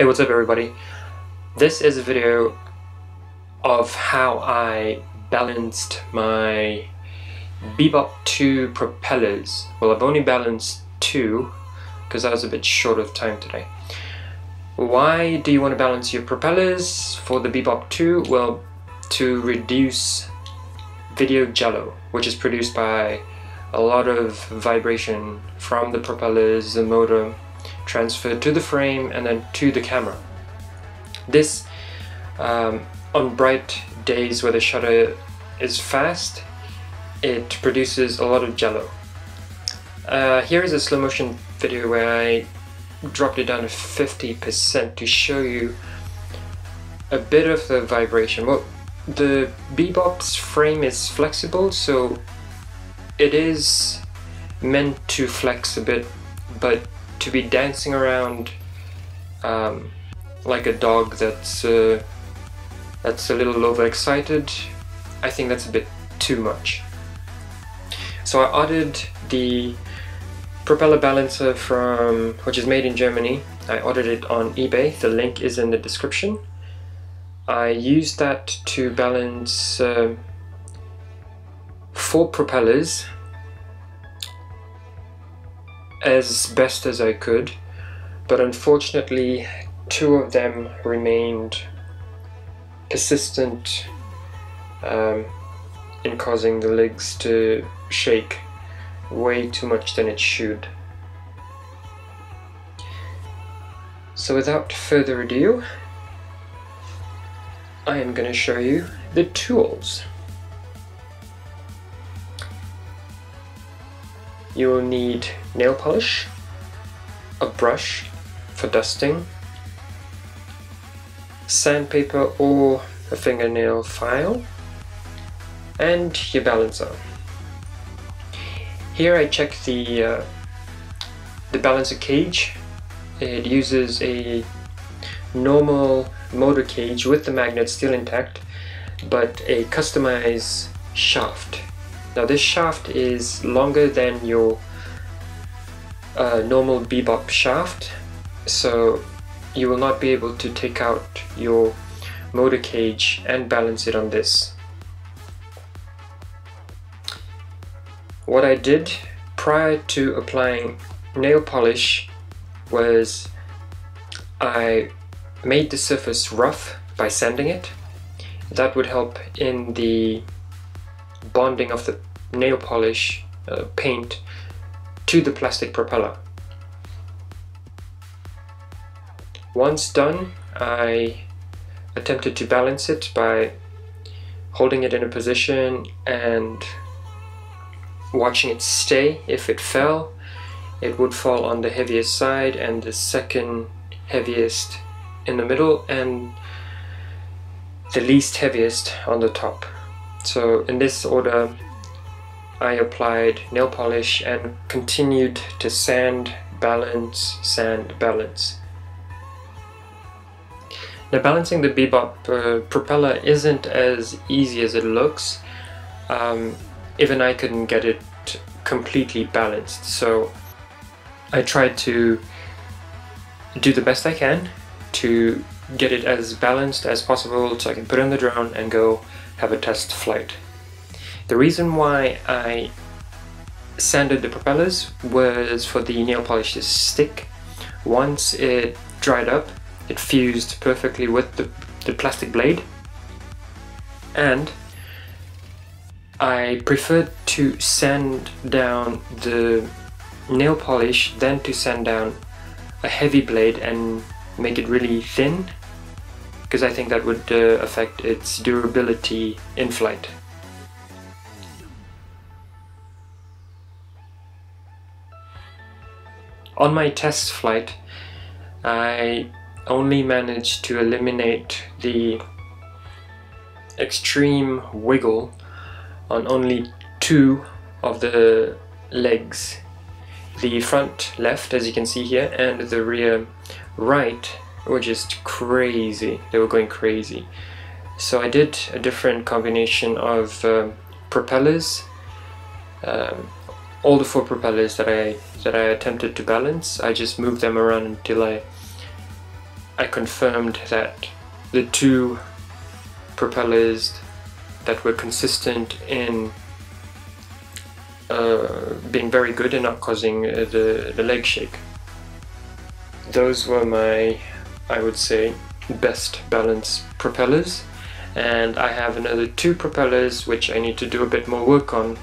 Hey, what's up everybody? This is a video of how I balanced my Bebop 2 propellers. Well, I've only balanced two because I was a bit short of time today. Why do you want to balance your propellers for the Bebop 2? Well, to reduce video jello, which is produced by a lot of vibration from the propellers, the motor, transferred to the frame and then to the camera. This, um, on bright days where the shutter is fast, it produces a lot of jello. Uh, here is a slow motion video where I dropped it down to 50% to show you a bit of the vibration. Well, the Bebop's frame is flexible, so it is meant to flex a bit, but to be dancing around um, like a dog that's uh, that's a little overexcited, I think that's a bit too much. So I ordered the propeller balancer from which is made in Germany. I ordered it on eBay. The link is in the description. I used that to balance uh, four propellers as best as I could, but unfortunately two of them remained persistent um, in causing the legs to shake way too much than it should. So without further ado, I am going to show you the tools. You will need nail polish, a brush for dusting, sandpaper or a fingernail file, and your balancer. Here I check the, uh, the balancer cage. It uses a normal motor cage with the magnet still intact, but a customized shaft. Now this shaft is longer than your uh, normal bebop shaft, so you will not be able to take out your motor cage and balance it on this. What I did prior to applying nail polish was I made the surface rough by sanding it. That would help in the bonding of the nail polish uh, paint to the plastic propeller. Once done, I attempted to balance it by holding it in a position and watching it stay. If it fell, it would fall on the heaviest side and the second heaviest in the middle and the least heaviest on the top. So in this order I applied nail polish and continued to sand, balance, sand, balance. Now balancing the Bebop uh, propeller isn't as easy as it looks. Um, even I couldn't get it completely balanced so I tried to do the best I can to get it as balanced as possible so I can put it on the drone and go have a test flight. The reason why I sanded the propellers was for the nail polish to stick. Once it dried up, it fused perfectly with the, the plastic blade and I preferred to sand down the nail polish than to sand down a heavy blade and make it really thin because I think that would uh, affect its durability in flight. On my test flight, I only managed to eliminate the extreme wiggle on only two of the legs. The front left, as you can see here, and the rear right were just crazy. They were going crazy. So I did a different combination of uh, propellers. Um, all the four propellers that I that I attempted to balance, I just moved them around until I I confirmed that the two propellers that were consistent in uh, being very good and not causing uh, the, the leg shake. Those were my, I would say, best balanced propellers and I have another two propellers which I need to do a bit more work on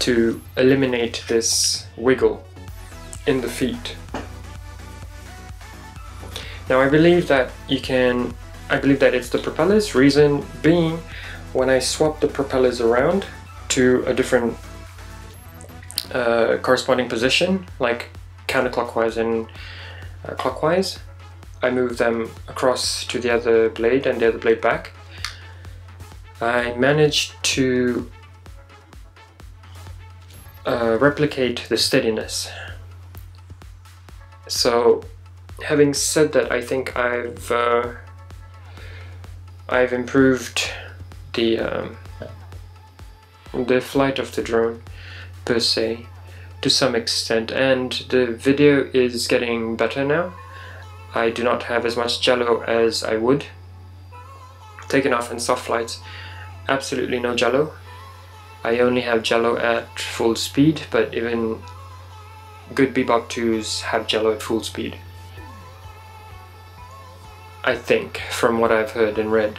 to eliminate this wiggle in the feet. Now I believe that you can, I believe that it's the propellers, reason being when I swap the propellers around to a different uh, corresponding position, like counterclockwise and uh, clockwise, I move them across to the other blade and the other blade back. I managed to uh, replicate the steadiness. So having said that, I think I've uh, I've improved the um, the flight of the drone per se to some extent and the video is getting better now. I do not have as much jello as I would. Taken off in soft flights, absolutely no jello. I only have jello at full speed, but even good Bebop 2s have jello at full speed. I think, from what I've heard and read.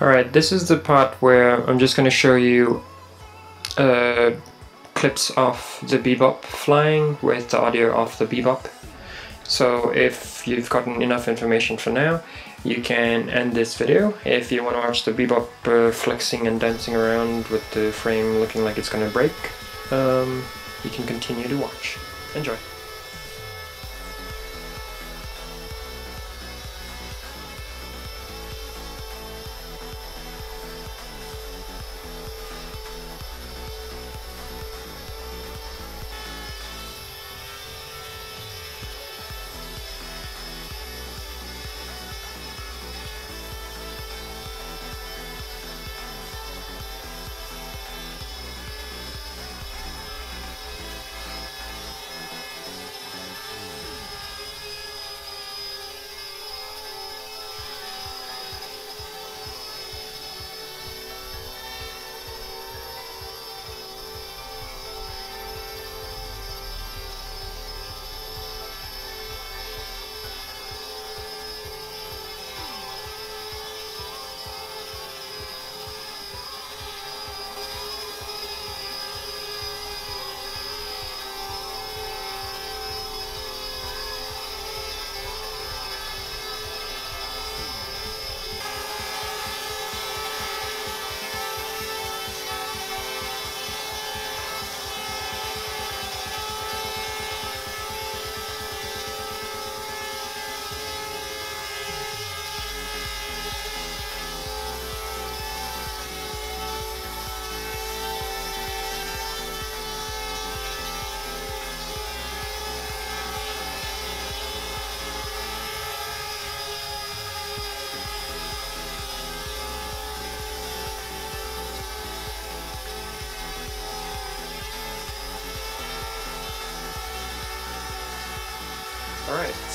Alright, this is the part where I'm just going to show you uh, clips of the Bebop flying with the audio of the Bebop. So if you've gotten enough information for now, you can end this video. If you want to watch the Bebop uh, flexing and dancing around with the frame looking like it's going to break, um, you can continue to watch. Enjoy.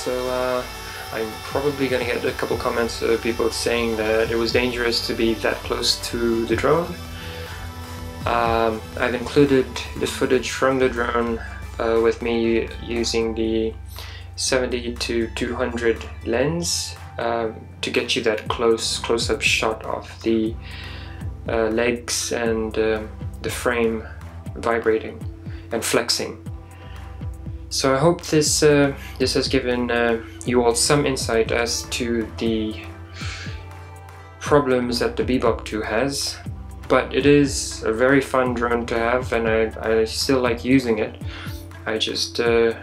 So uh, I'm probably gonna get a couple comments of people saying that it was dangerous to be that close to the drone. Um, I've included the footage from the drone uh, with me using the 70 to 200 lens uh, to get you that close close-up shot of the uh, legs and um, the frame vibrating and flexing. So I hope this uh, this has given uh, you all some insight as to the problems that the Bebop 2 has. But it is a very fun drone to have and I, I still like using it. I just uh,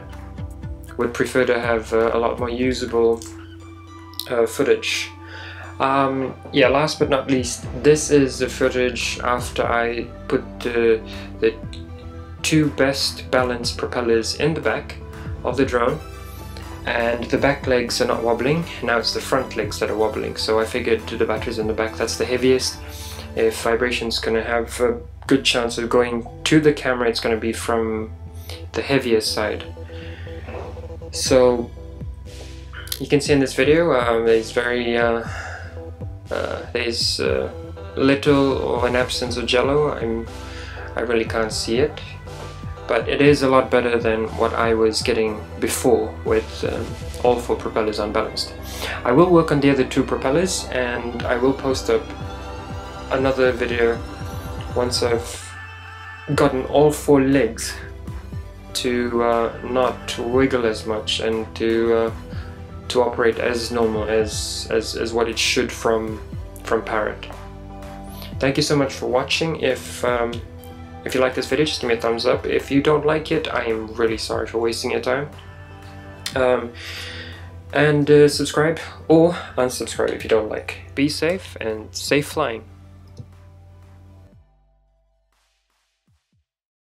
would prefer to have uh, a lot more usable uh, footage. Um, yeah, last but not least, this is the footage after I put the, the two best balanced propellers in the back of the drone. And the back legs are not wobbling. Now it's the front legs that are wobbling. So I figured to the batteries in the back that's the heaviest. If vibration's gonna have a good chance of going to the camera it's gonna be from the heaviest side. So you can see in this video um, there's very uh, uh, there's uh, little or an absence of jello. I'm I really can't see it but it is a lot better than what I was getting before with um, all four propellers unbalanced. I will work on the other two propellers and I will post up another video once I've gotten all four legs to uh, not wiggle as much and to uh, to operate as normal as, as as what it should from from Parrot. Thank you so much for watching. If um, if you like this video, just give me a thumbs up. If you don't like it, I am really sorry for wasting your time. Um, and uh, subscribe or unsubscribe if you don't like. Be safe and safe flying.